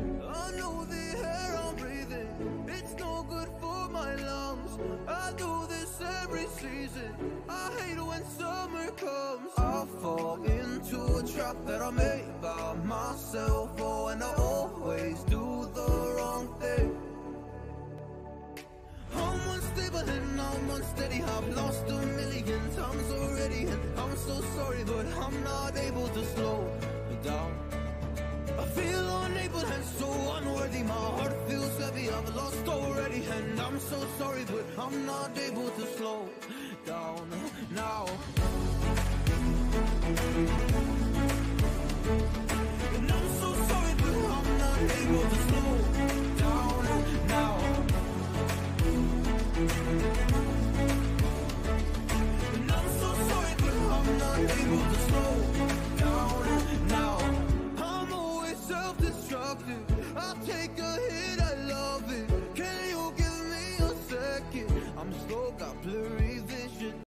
don't know the air I'm breathing. It's no good for my lungs. I do this every season. I hate when summer comes. I fall into a trap that I made by myself. Oh, and I always do the wrong thing. I'm unstable and I'm unsteady. I've lost a million times already, and I'm so sorry, but I'm not able to slow I've lost already and I'm so sorry But I'm not able to slow down now. And I'm so sorry but I'm not able to slow down now. And I'm so sorry but I'm not able to slow down now. I'm always self-destructive. I take a got blurry